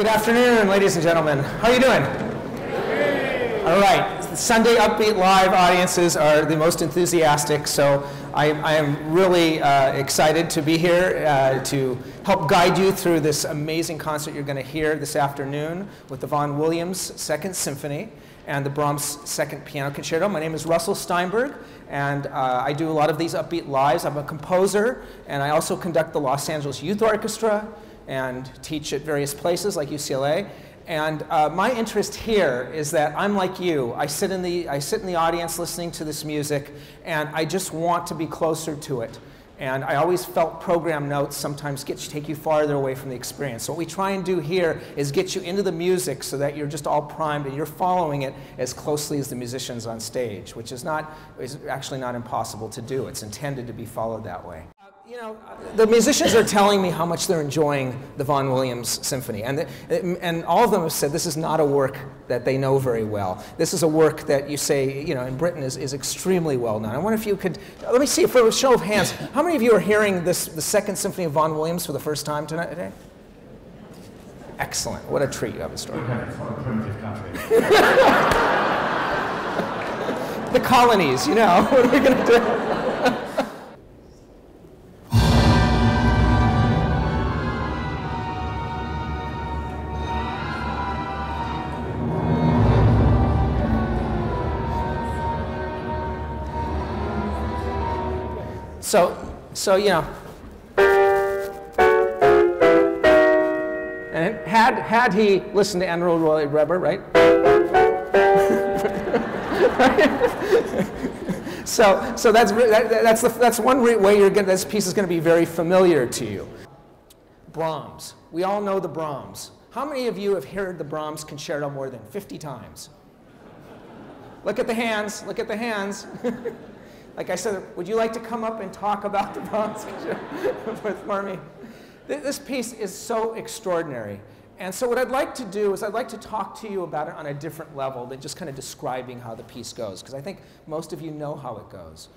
Good afternoon, ladies and gentlemen. How are you doing? All right. Sunday Upbeat Live audiences are the most enthusiastic, so I, I am really uh, excited to be here uh, to help guide you through this amazing concert you're going to hear this afternoon with the Vaughan Williams Second Symphony and the Brahms Second Piano Concerto. My name is Russell Steinberg, and uh, I do a lot of these Upbeat Lives. I'm a composer, and I also conduct the Los Angeles Youth Orchestra and teach at various places like UCLA. And uh, my interest here is that I'm like you. I sit, in the, I sit in the audience listening to this music, and I just want to be closer to it. And I always felt program notes sometimes get you, take you farther away from the experience. So what we try and do here is get you into the music so that you're just all primed and you're following it as closely as the musicians on stage, which is not is actually not impossible to do. It's intended to be followed that way know, the musicians are telling me how much they're enjoying the Vaughan Williams Symphony. And, the, and all of them have said this is not a work that they know very well. This is a work that you say, you know, in Britain is, is extremely well known. I wonder if you could, let me see, for a show of hands, how many of you are hearing this, the Second Symphony of Vaughan Williams for the first time tonight, today? Excellent. What a treat you have in store. the colonies, you know, what are we going to do? So, so you know, and had, had he listened to Andrew Lloyd Webber, right? so, so that's, that, that's, the, that's one way you're gonna, this piece is going to be very familiar to you. Brahms. We all know the Brahms. How many of you have heard the Brahms concerto more than 50 times? Look at the hands. Look at the hands. Like I said, would you like to come up and talk about the Brahms for me? This piece is so extraordinary. And so what I'd like to do is I'd like to talk to you about it on a different level than just kind of describing how the piece goes, because I think most of you know how it goes.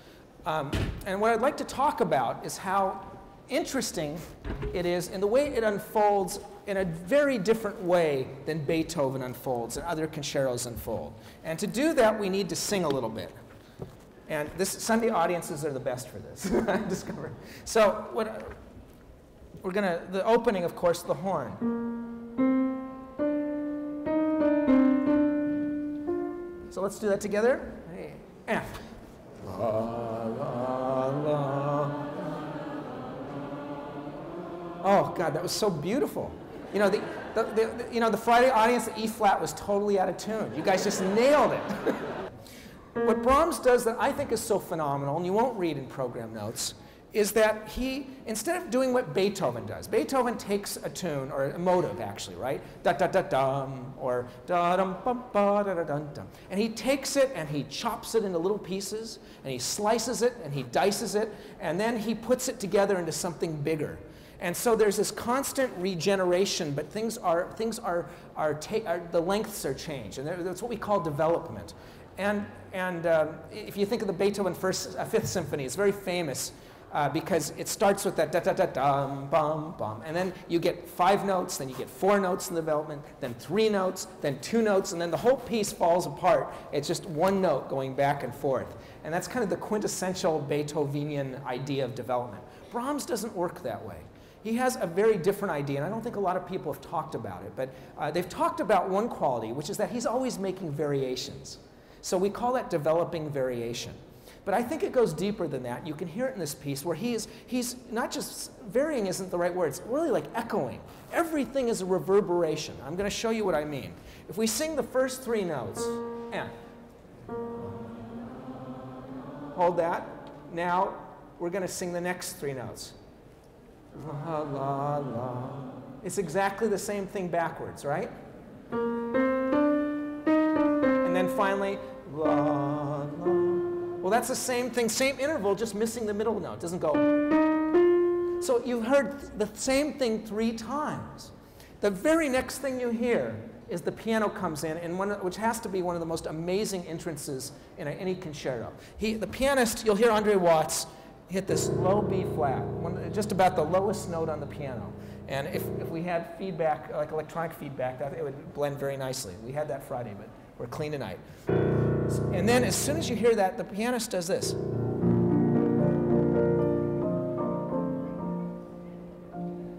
Um, and what I'd like to talk about is how interesting it is in the way it unfolds in a very different way than Beethoven unfolds and other concertos unfold. And to do that, we need to sing a little bit. And this Sunday audiences are the best for this, I discovered. So what we're going to, the opening, of course, the horn. So let's do that together. Hey. F. La, la, la. Oh, God, that was so beautiful. You know, the, the, the, you know, the Friday audience, the E flat was totally out of tune. You guys just nailed it. What Brahms does that I think is so phenomenal, and you won't read in program notes, is that he, instead of doing what Beethoven does, Beethoven takes a tune, or a motive actually, right? Da da da dum, or da dum bum ba da da dum dum. And he takes it and he chops it into little pieces, and he slices it and he dices it, and then he puts it together into something bigger. And so there's this constant regeneration, but things are, things are, are, are the lengths are changed. And that's what we call development. And, and um, if you think of the Beethoven first, uh, Fifth Symphony, it's very famous uh, because it starts with that da da da dum bum bum, and then you get five notes, then you get four notes in development, then three notes, then two notes, and then the whole piece falls apart. It's just one note going back and forth, and that's kind of the quintessential Beethovenian idea of development. Brahms doesn't work that way. He has a very different idea, and I don't think a lot of people have talked about it, but uh, they've talked about one quality, which is that he's always making variations. So we call that developing variation. But I think it goes deeper than that. You can hear it in this piece where he's, he's not just, varying isn't the right word, it's really like echoing. Everything is a reverberation. I'm going to show you what I mean. If we sing the first three notes, and hold that. Now we're going to sing the next three notes. La, la, la. It's exactly the same thing backwards, right? And then finally, la, la. Well, that's the same thing, same interval, just missing the middle note. It doesn't go. So you've heard the same thing three times. The very next thing you hear is the piano comes in, and one, which has to be one of the most amazing entrances in any concerto. He, the pianist, you'll hear Andre Watts, hit this low B flat, one, just about the lowest note on the piano. And if, if we had feedback, like electronic feedback, that, it would blend very nicely. We had that Friday, but we're clean tonight. And then as soon as you hear that, the pianist does this.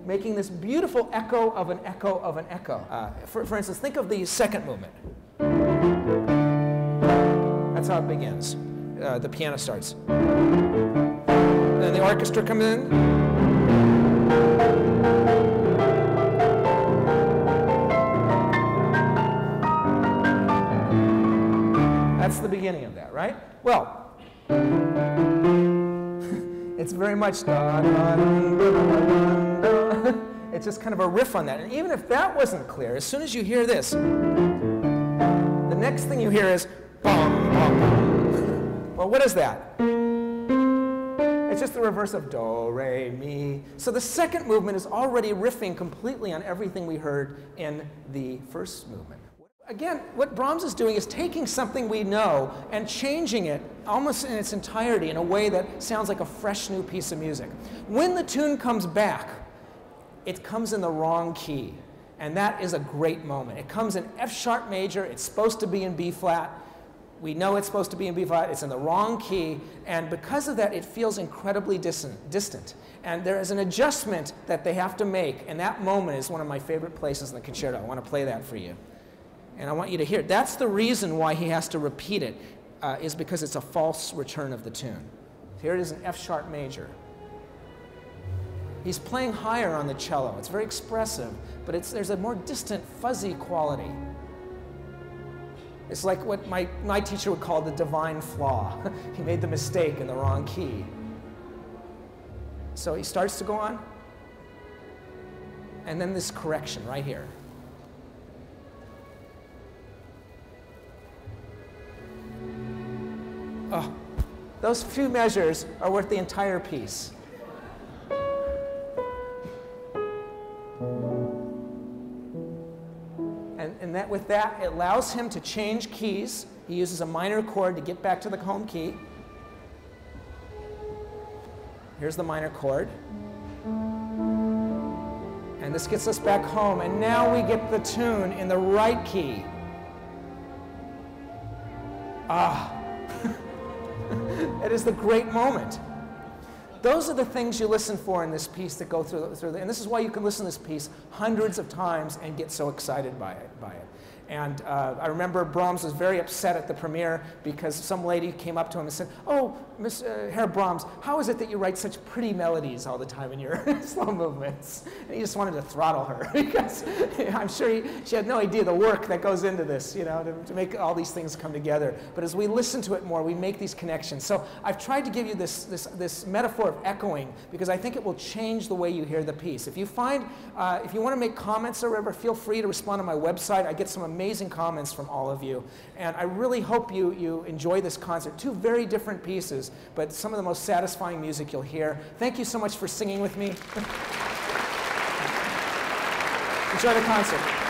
Making this beautiful echo of an echo of an echo. Uh, for, for instance, think of the second movement. That's how it begins. Uh, the piano starts. Then the orchestra comes in. Right? Well, it's very much it's just kind of a riff on that. And even if that wasn't clear, as soon as you hear this, the next thing you hear is. Well, what is that? It's just the reverse of do, re, mi. So the second movement is already riffing completely on everything we heard in the first movement. Again, what Brahms is doing is taking something we know and changing it almost in its entirety in a way that sounds like a fresh new piece of music. When the tune comes back, it comes in the wrong key. And that is a great moment. It comes in F sharp major, it's supposed to be in B flat, we know it's supposed to be in B flat, it's in the wrong key, and because of that, it feels incredibly distant. And there is an adjustment that they have to make, and that moment is one of my favorite places in the concerto. I want to play that for you. And I want you to hear it. That's the reason why he has to repeat it, uh, is because it's a false return of the tune. Here it is in F sharp major. He's playing higher on the cello. It's very expressive, but it's, there's a more distant, fuzzy quality. It's like what my, my teacher would call the divine flaw. he made the mistake in the wrong key. So he starts to go on, and then this correction right here. Oh, those few measures are worth the entire piece. and that with that, it allows him to change keys. He uses a minor chord to get back to the home key. Here's the minor chord. And this gets us back home. And now we get the tune in the right key. Ah. it is the great moment. Those are the things you listen for in this piece that go through, through the, and this is why you can listen to this piece hundreds of times and get so excited by it. By it. And uh, I remember Brahms was very upset at the premiere because some lady came up to him and said, Oh, Miss, uh, Herr Brahms, how is it that you write such pretty melodies all the time in your slow movements? And he just wanted to throttle her because I'm sure he, she had no idea the work that goes into this, you know, to, to make all these things come together. But as we listen to it more, we make these connections. So I've tried to give you this, this, this metaphor of echoing because I think it will change the way you hear the piece. If you find, uh, if you want to make comments or whatever, feel free to respond on my website. I get some amazing comments from all of you. And I really hope you, you enjoy this concert. Two very different pieces, but some of the most satisfying music you'll hear. Thank you so much for singing with me. Enjoy the concert.